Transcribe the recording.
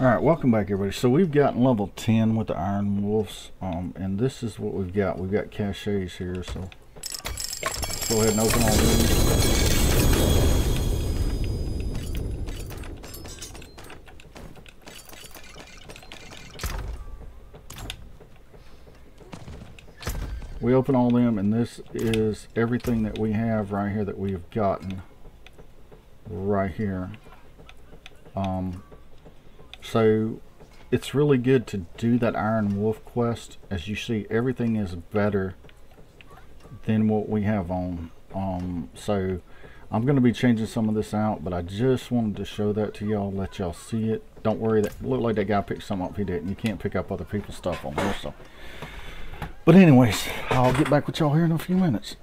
All right, welcome back, everybody. So we've gotten level 10 with the Iron Wolves, um, and this is what we've got. We've got caches here, so let's go ahead and open all these. We open all them, and this is everything that we have right here that we have gotten right here. Um, so it's really good to do that Iron Wolf quest. As you see, everything is better than what we have on. Um, so I'm going to be changing some of this out, but I just wanted to show that to y'all, let y'all see it. Don't worry, that looked like that guy picked something up. He didn't. You can't pick up other people's stuff on there. So, but anyways, I'll get back with y'all here in a few minutes.